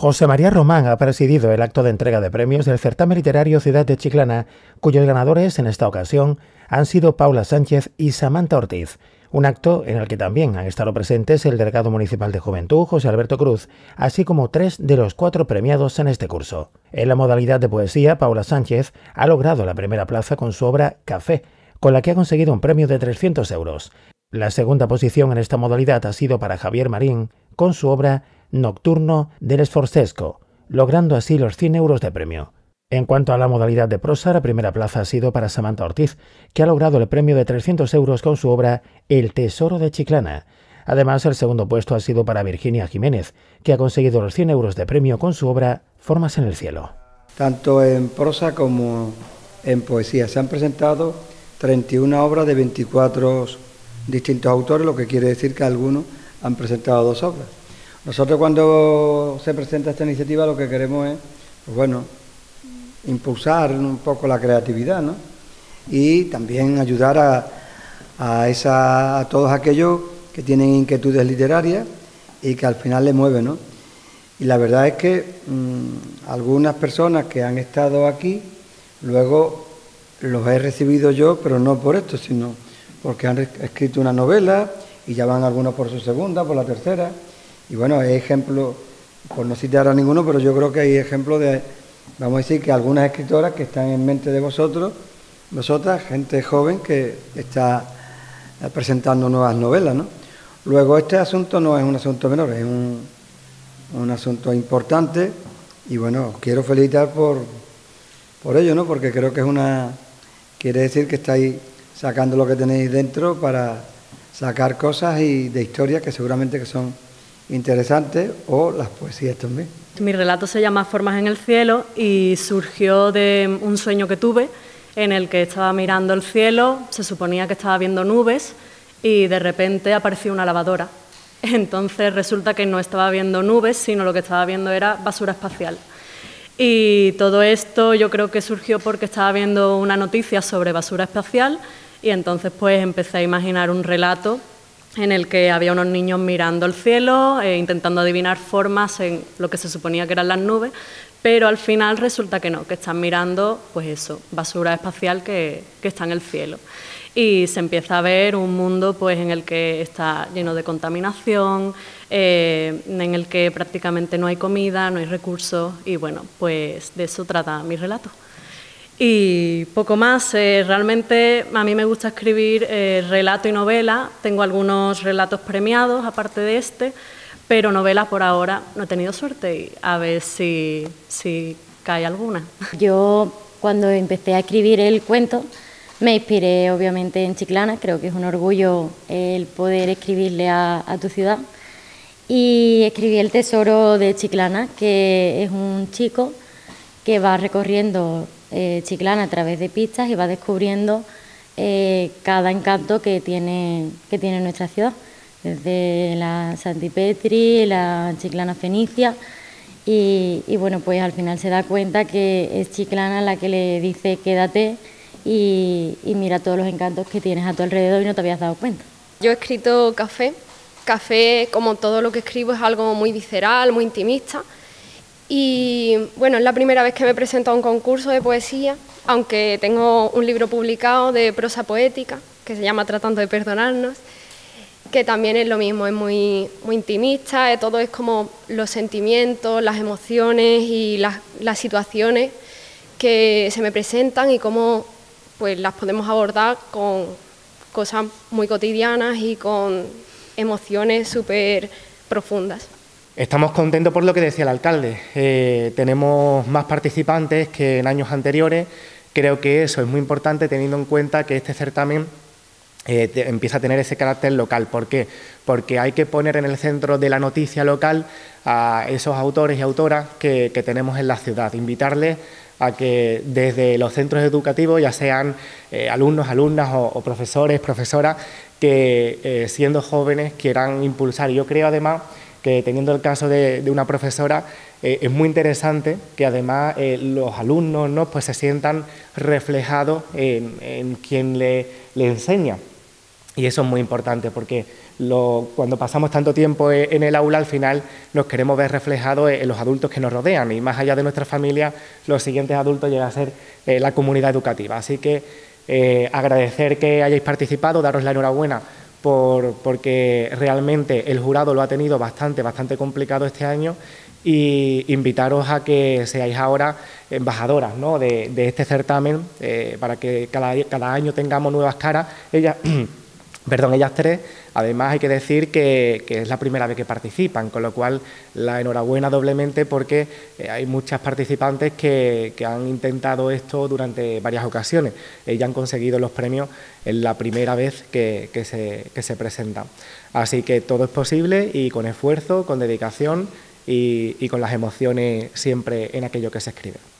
José María Román ha presidido el acto de entrega de premios del certamen literario Ciudad de Chiclana, cuyos ganadores en esta ocasión han sido Paula Sánchez y Samantha Ortiz. Un acto en el que también han estado presentes el delegado municipal de Juventud, José Alberto Cruz, así como tres de los cuatro premiados en este curso. En la modalidad de poesía, Paula Sánchez ha logrado la primera plaza con su obra Café, con la que ha conseguido un premio de 300 euros. La segunda posición en esta modalidad ha sido para Javier Marín, con su obra Nocturno del Esforcesco, logrando así los 100 euros de premio. En cuanto a la modalidad de prosa, la primera plaza ha sido para Samantha Ortiz, que ha logrado el premio de 300 euros con su obra El Tesoro de Chiclana. Además, el segundo puesto ha sido para Virginia Jiménez, que ha conseguido los 100 euros de premio con su obra Formas en el Cielo. Tanto en prosa como en poesía se han presentado 31 obras de 24 distintos autores, lo que quiere decir que algunos han presentado dos obras. Nosotros cuando se presenta esta iniciativa lo que queremos es, pues bueno, impulsar un poco la creatividad, ¿no? Y también ayudar a, esa, a todos aquellos que tienen inquietudes literarias y que al final les mueven, ¿no? Y la verdad es que mm, algunas personas que han estado aquí, luego los he recibido yo, pero no por esto, sino porque han escrito una novela y ya van algunos por su segunda, por la tercera. Y bueno, hay ejemplos, por no citar a ninguno, pero yo creo que hay ejemplos de, vamos a decir, que algunas escritoras que están en mente de vosotros, vosotras, gente joven que está presentando nuevas novelas, ¿no? Luego, este asunto no es un asunto menor, es un, un asunto importante y bueno, os quiero felicitar por, por ello, ¿no? Porque creo que es una... Quiere decir que estáis sacando lo que tenéis dentro para sacar cosas y de historias que seguramente que son interesantes o las poesías también. Mi relato se llama Formas en el cielo y surgió de un sueño que tuve en el que estaba mirando el cielo, se suponía que estaba viendo nubes y de repente apareció una lavadora. Entonces resulta que no estaba viendo nubes, sino lo que estaba viendo era basura espacial. Y todo esto yo creo que surgió porque estaba viendo una noticia sobre basura espacial y entonces pues empecé a imaginar un relato en el que había unos niños mirando el cielo, e intentando adivinar formas en lo que se suponía que eran las nubes, pero al final resulta que no, que están mirando, pues eso, basura espacial que, está en el cielo. Y se empieza a ver un mundo pues, en el que está lleno de contaminación, eh, en el que prácticamente no hay comida, no hay recursos, y bueno, pues de eso trata mi relato. Y poco más, eh, realmente a mí me gusta escribir eh, relato y novela, tengo algunos relatos premiados aparte de este, pero novela por ahora no he tenido suerte y a ver si, si cae alguna. Yo cuando empecé a escribir el cuento me inspiré obviamente en Chiclana, creo que es un orgullo el poder escribirle a, a tu ciudad. Y escribí El Tesoro de Chiclana, que es un chico que va recorriendo eh, Chiclana a través de pistas y va descubriendo eh, cada encanto que tiene, que tiene nuestra ciudad, desde la Santipetri, la Chiclana Fenicia. Y, bueno, pues al final se da cuenta que es Chiclana la que le dice quédate y, y mira todos los encantos que tienes a tu alrededor y no te habías dado cuenta. Yo he escrito Café. Café, como todo lo que escribo, es algo muy visceral, muy intimista y bueno, es la primera vez que me presento a un concurso de poesía, aunque tengo un libro publicado de prosa poética que se llama Tratando de Perdonarnos, que también es lo mismo, es muy, muy intimista, todo es como los sentimientos, las emociones y las, las situaciones que se me presentan y cómo pues, las podemos abordar con cosas muy cotidianas y con emociones súper profundas. Estamos contentos por lo que decía el alcalde. Eh, tenemos más participantes que en años anteriores. Creo que eso es muy importante teniendo en cuenta que este certamen eh, empieza a tener ese carácter local. ¿Por qué? Porque hay que poner en el centro de la noticia local a esos autores y autoras que, tenemos en la ciudad, invitarles a que desde los centros educativos, ya sean eh, alumnos, alumnas o, profesores, profesoras, que siendo jóvenes quieran impulsar. Yo creo además que teniendo el caso de, una profesora, eh, es muy interesante que además eh, los alumnos ¿no? pues se sientan reflejados en, quien le, enseña. Y eso es muy importante porque cuando pasamos tanto tiempo e, en el aula, al final nos queremos ver reflejados en los adultos que nos rodean y más allá de nuestra familia, los siguientes adultos llegan a ser eh, la comunidad educativa. Así que eh, agradecer que hayáis participado, daros la enhorabuena por, porque realmente el jurado lo ha tenido bastante, bastante complicado este año y invitaros a que seáis ahora embajadoras de, este certamen eh, para que cada, cada, año tengamos nuevas caras. Ellas, perdón, ellas tres Además, hay que decir que, es la primera vez que participan, con lo cual la enhorabuena doblemente porque eh, hay muchas participantes que, han intentado esto durante varias ocasiones y han conseguido los premios en la primera vez que, se, presentan. Así que todo es posible y con esfuerzo, con dedicación y con las emociones siempre en aquello que se escribe.